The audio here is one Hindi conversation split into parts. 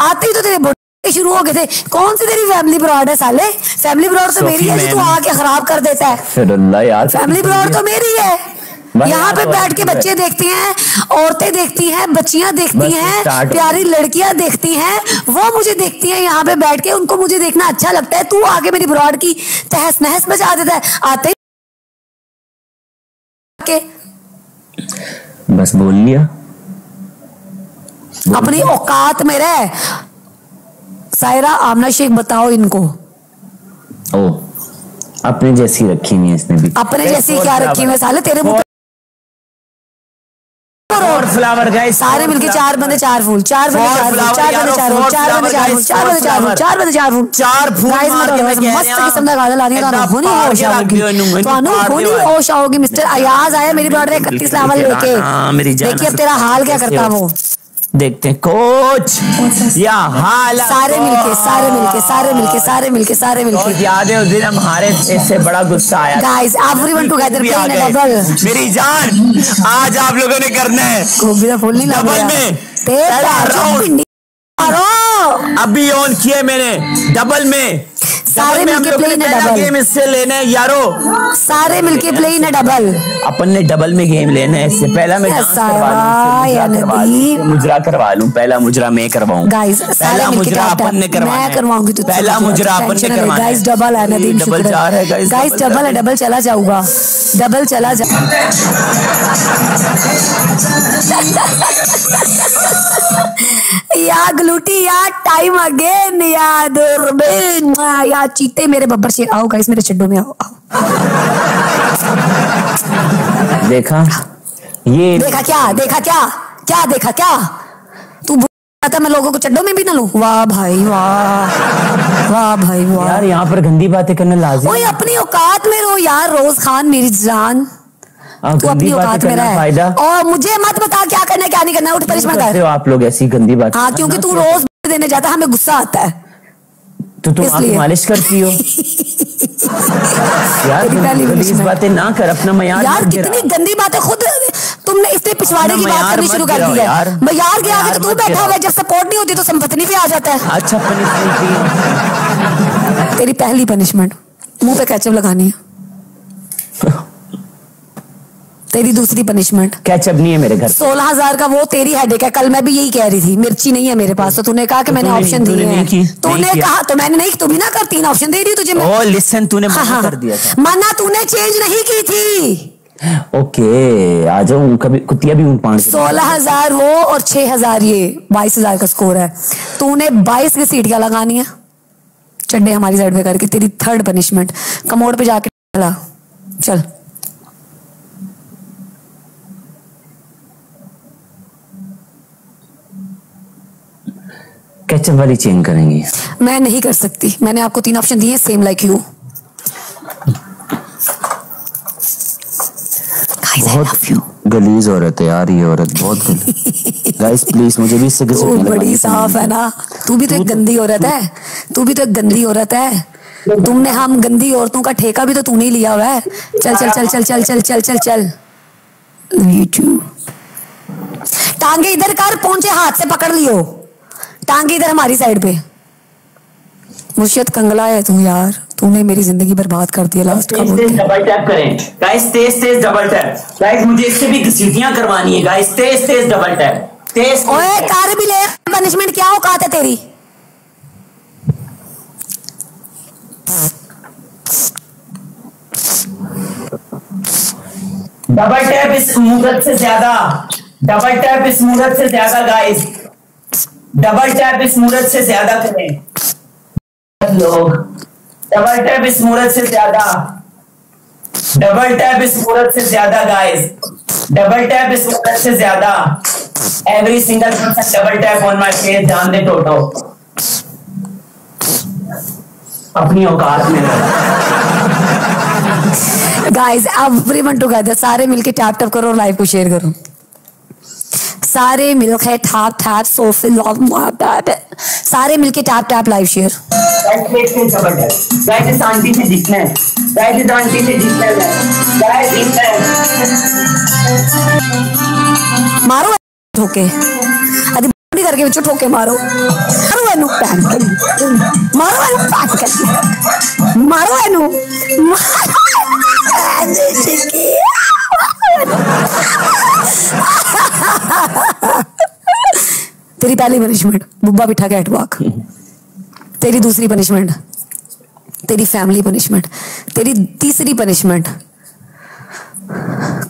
आते ही तो तेरे बुढ़े शुरू हो गए थे। कौन सी तेरी फैमिली ब्रॉड है साले? फैमिली ब्रॉड तो मेरी है जो तू आके खराब कर देता है। यार फैमिली ब्रॉड तो मेरी है। यहाँ पे बैठ के बच्चे देखती हैं औरतें देखती हैं बच्चियाँ देखती हैं प्यारी लड़कियाँ देखती हैं वो मुझे देखती हैं यहाँ पे बैठ के उनको मुझे देखना अच्छा लगता है। तू आगे मेरी ब्रॉड की तहस नहस मचा देता है। आते ही बस बोल लिया। अपनी औकात में रह। सायरा आमना शेख बताओ इनको। ओ अपने जैसी रखी हुई है इसने भी। अपने जैसी क्या रखी हुई है? साले तेरे मुँह फ्लावर गए सारे मिलके चार बंदे चार फूल चार बंदे चार फूल चार बंदे चार फूल चार बंदे चार फूल चार बंदे चार फूल चार बंदे चार फूल। चार फूल गाइस मतलब मस्त किस्म का गाना लानी गाना होनी होश आओगी ਤੁਹਾਨੂੰ ਹੋਣੀ ਹੋਸ਼ ਆਓਗੀ ਮਿਸਟਰ ਆਯਾਜ਼ ਆਇਆ ਮੇਰੀ ਬਲੱਡ ਦੇ 31 ਲਾਵਾ लेके देखिए अब तेरा हाल क्या करता वो। देखते हैं। कोच या हाल सारे मिलके सारे मिलके सारे मिलके सारे मिलके सारे मिलके। याद है उस दिन हमारे इससे बड़ा गुस्सा आया guys everyone together playing double मेरी जान आज आप लोगों ने करना है। गोभी का फूल नहीं लग डबल में। तेरा पहला मारो। अभी ऑन किए मैंने। डबल में। सारे डबल मिलके लोग play ने in a पहला double। गेम इससे लेना है यारो। सारे मिलके प्ले इन डबल अपन ने डबल में गेम लेना है इससे। पहला मैं डांस करवा लूँ मुजरा करवा लूँ, पहला मुजरा मैं करवाऊं। गाइस पहला मुजरा अपन ने। करवाना मैं करवाऊँगी तुझसे पहला मुजरा अपन ने करवाना गाइस डबल है नदीम डबल जा रहा है, गाइस डबल डबल है डबल चला जाऊँगा। डबल चला जा या ग्लूटी या टाइम अगेन या दुर्बिन या चीते मेरे बब्बर शेर आओ गाइस मेरे चड्डों में आओ आओ। देखा? ये देखा क्या? देखा क्या? क्या देखा क्या? तू था मैं लोगों को चड्डों में भी ना लूँ। वाह भाई वाह। वाह भाई वाह। यार यहाँ पर गंदी बातें करना लाजिम ओए अपनी औकात में रहो यार रोज खान मेरी जान। हाँ, तू अपनी औकात में रह। और मुझे मत बता क्या करना क्या नहीं करना उठ परिश्मा करते कर आप लोग ऐसी गंदी बात हाँ क्योंकि तू रोज देने जाता है हमें गुस्सा आता है। तो तुम आँख मालिश करती हो। यार गंदी प्लीज़ बातें ना कर अपना मयार यार कितनी गंदी बातें खुद तुमने इसलिए पिछवाड़े की बात करनी शुरू कर दी है। यार। मयार के आगे तो तू बैठा हुआ जब सपोर्ट नहीं होती तो संपत्ति भी आ जाता है। अच्छा पनिशमेंट तेरी पहली पनिशमेंट मुँह पे कैचअप लगानी है। तेरी दूसरी पनिशमेंट कैचअप नहीं है मेरे घर सोलह हज़ार का वो तेरी हेडेक है। कल मैं भी यही कह रही थी। मिर्ची नहीं है मेरे पास तो तूने कहा कि मैंने ऑप्शन दिए हैं। तूने कहा तो मैंने नहीं तू भी ना कर तीन ऑप्शन दे रही तुझे मैं। ओ लिसन तूने हाँ, मना हाँ, कर दिया था। मना तूने चेंज नहीं की थी। ओके आ जाऊँ कभी कुतिया भी पाँच सोलह हज़ार वो और छह हज़ार ये बाईस हज़ार का स्कोर है। तूने बाईस की सीटियाँ लगानी है। चड्डे हमारी साइड पे करके तेरी थर्ड पनिशमेंट कमोड पे जाके चला। कैचअप वाली चेंज करेंगे। मैं नहीं कर सकती। मैंने आपको तीन ऑप्शन दिए सेम लाइक यू बहुत गलीज औरत है यार ये औरत बहुत गाइस प्लीज़ मुझे भी इससे किसी तू बड़ी साफ़ है ना। तू भी तो एक गंदी औरत है। तू भी तो एक गंदी औरत है। तुमने हम गंदी औरतों का ठेका भी तो तूने ही लिया हुआ है। चल चल चल चल चल चल चल चल चल। टांगे इधर कर पहुँचे हाथ से पकड़ लियो। टांगे इधर हमारी साइड पे। मुर्शिद कंगला है तू यार। तूने मेरी ज़िंदगी बर्बाद कर दी लास्ट का बोल। डबल टैप करें। गाइस तेज तेज डबल टैप गाइस मुझे इससे भी घसीटियाँ करवानी है। गाइस तेज तेज डबल टैप तेज ओए कार भी ले। पनिशमेंट क्या औकात है तेरी? डबल टैप इस मुहूर्त से ज़्यादा। डबल टैप इस मुहूर्त से ज़्यादा गाइस डबल टैप इस मुहूर्त से ज़्यादा करें। लोग डबल टैप इस मुहूर्त से ज़्यादा। डबल टैप इस मुहूर्त से ज़्यादा गाइस डबल टैप इस मुहूर्त से ज़्यादा। Every single person double tap on my face ध्यान दे टोटो। अपनी औकात में। गाइस एवरीवन टुगेदर सारे मिलके टैप टैप करो लाइव को शेयर करो। सारे मिलके टाप टाप टैप लॉन्ग मार फिल सारे मिलके tap tap live share Rajasthan पीछे जीतना है। राजस्थान पीछे जीतना है। मारो ठोके। अरे बड़ी करके बच्चों ठोके मारो। मारो एनु पैन मारो एनु पैन कर मारो एनु मारो एनु तेरी पहली पनिशमेंट बुब्बा बिठा कैट वॉक तेरी दूसरी पनिशमेंट तेरी फैमिली पनिशमेंट तेरी तीसरी पनिशमेंट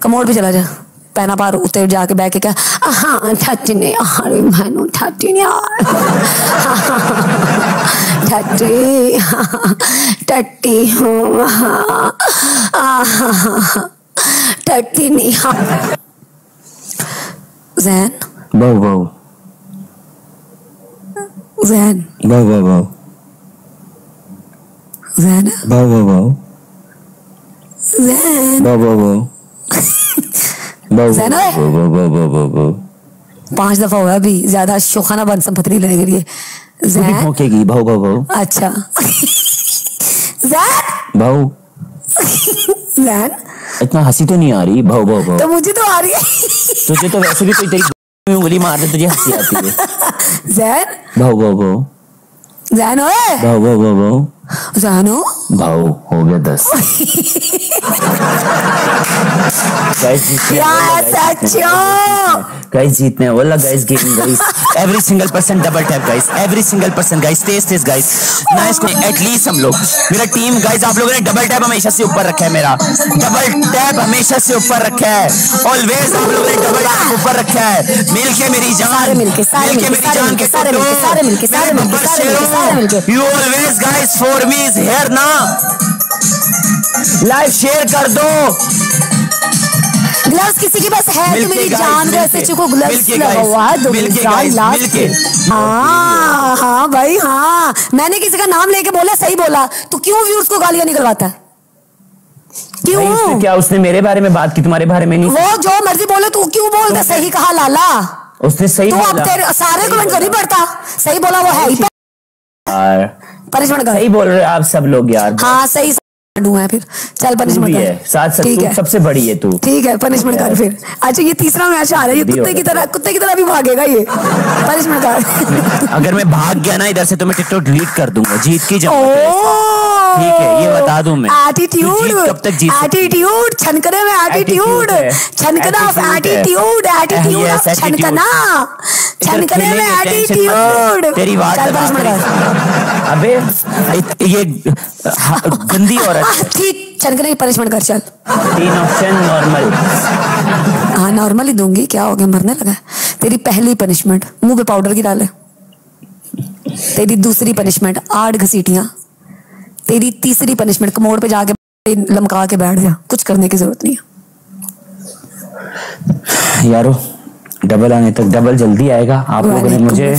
कमोड पे चला जा। पैना पार उतर जाके बैठ के कहा हाँ ठट्टी ने अरे मैनू ठट्टी ने ठट्टी टट्टी हूँ टट्टी नहीं जैन? बहु बहु। बहु बहु बहु बहु ज़ैन है? बहु बहु बहु बहु बहु बहु पाँच दफ़ा हुआ अभी ज़्यादा शोखाना बन संपत्ति लेने के लिए जैन भौंकेगी बहु बहु बहु अच्छा जैन बहु जैन इतना हँसी तो नहीं आ रही बहु बहु तो मुझे तो आ रही है तुझे तो वैसे भी कोई तेरी में उंगली मार दे तुझे हँसी आती है। जैन? भाव भाव भाव जैन ओए! भाव भाव भाव भाव जानो भाव हो गया दस। गाइस जीतने वाला guys game guys every single person double tap guys every single person guys तेज तेज गाइस ना इसको एटलीस्ट हम लोग मेरा टीम गाइस आप लोगों ने डबल टैप हमेशा से ऊपर रखा है मेरा। डबल टैप हमेशा से ऊपर रखा है। ऑलवेज आप लोगों ने डबल टैप ऊपर रखा है। मिलके मेरी जान। सारे मिलके, सारे मिलके मेरी जान के सारे मिलके, सारे मिलके, सारे मिलके, सारे मिलके, सारे मिलके। You always guys for me is here ना। लाइव शेयर कर दो। ग्लव्स किसी के पास है तो मेरी जान वैसे चुको ग्लव्स लगा हुआ है दो लास्ट हाँ हाँ भाई हाँ। मैंने किसी का नाम लेके बोला सही बोला। तो क्यों व्यूअर्स को गालियाँ निकलवाता है क्यों? क्या उसने मेरे बारे में बात की तुम्हारे बारे में नहीं? वो जो मर्ज़ी बोले तू क्यों बोलता? सही कहा लाला। उसने सही तू अब बोला। तेरे सारे कमेंट कर ही पड़ता सही बोला वो है ही यार पनिशमेंट सही बोल रहे आप सब लोग यार। हाँ सही है फिर। चल पनिशमेंट कर। है साथ ठीक है। सबसे बड़ी है तू। ठीक है पनिशमेंट कर फिर। अच्छा ये तीसरा मैच आ रहा है ये कुत्ते की तरह कुत्ते की तरह भी भागेगा ये। पनिशमेंट कर। अगर मैं भाग गया ना इधर से तो मैं टिकटॉक डिलीट कर दूँगा जीत की जाऊँगा ठीक है, ये बता दूँ मैं। एटीट्यूड कब तक जीत एटीट्यूड छनकने में एटीट्यूड छनकना ऑफ़ एटीट्यूड एटीट्यूड ऑफ़ छनकना। छनकने में एटीट्यूड तेरी बात अबे ये हाँ, गंदी औरत ठीक छनकने की पनिशमेंट कर चल। तीन ऑप्शन नॉर्मल हाँ नॉर्मल ही दूँगी। क्या हो गया? मरने लगा। तेरी पहली पनिशमेंट मुँह पे पाउडर की डाले तेरी दूसरी पनिशमेंट आठ घसीटियाँ। तेरी तीसरी पनिशमेंट कमोड पे जाके लमका के बैठ जा। कुछ करने की ज़रूरत नहीं है। यारो डबल आने तक डबल जल्दी आएगा। आप लोगों ने मुझे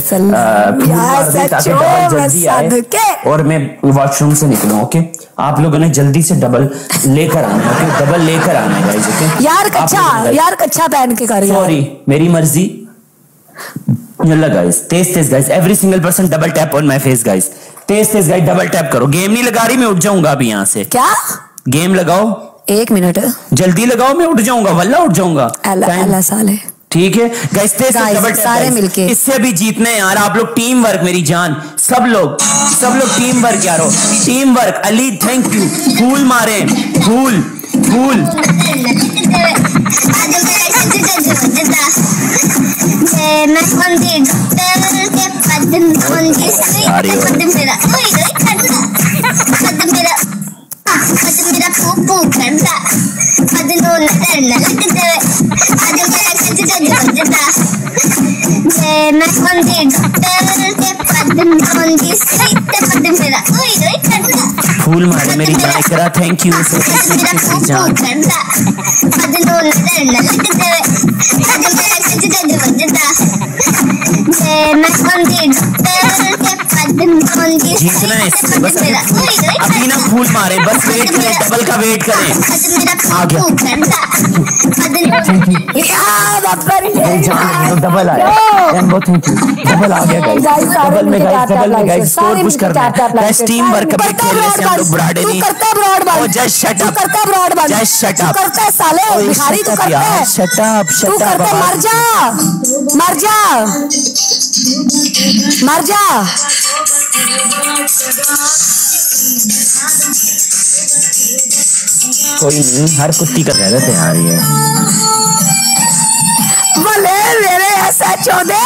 जल्दी आए। और मैं वॉशरूम से निकलूं ओके आप लोगों ने जल्दी से डबल लेकर आना ओके डबल लेकर आना गाइस ओके यार कच्चा यार कच्चा पहन के कर सॉरी मेरी मर्ज़ी। यल्ला गाइस तेज तेज guys every single person double tap on my face guys तेज तेज गाइस डबल टैप करो गेम नहीं लगा रही मैं उठ जाऊँगा अभी यहाँ से क्या गेम लगाओ एक मिनट जल्दी लगाओ मैं उठ जाऊँगा वल्ला उठ जाऊँगा अल्लाह Time- अल्लाह साले ठीक है गाइस तेज से डबल टैप सारे मिलके। इससे भी जीतने यार आप लोग टीम वर्क मेरी जान सब लोग सब लोग टीम वर्क यारो team work Ali thank you फूल मारे फूल फूल फूल मारे मेरी जान इकरा थैंक यू सो मेरी जान next one, dude. जीतना है बस अभी ना फूल मारे बस वेट करें डबल का वेट करें। आ गया। डबल आया। रेनबो थैंक यू डबल आ गया गाइस डबल में गाइस डबल में गाइस स्कोर पुश करना है। गाइस टीम वर्क पे करता है खेलने से हम लोग ब्राडे नहीं करता है ओ जस्ट शट अप करता है जस्ट शट अप करता है साले भिखारी तू करता है। शट अप शट करता है मर जा मर जा। मर जा। कोई नहीं हर कुत्ती का गलत है यार ये। बोले मेरे ऐसा चौदे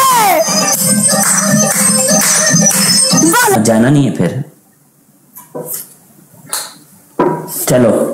जाना नहीं है फिर। चलो।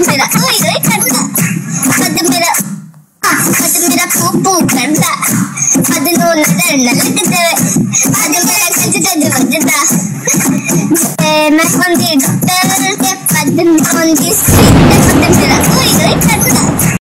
मेरा ओए ओए ठंडा पद मेरा पद मेरा फूफू ठंडा पद नो नज़र न लग जाए पद मेरा सच सच बजता मैं कौन दी डॉक्टर के पद कौन दी स्वीट पद बजता मैं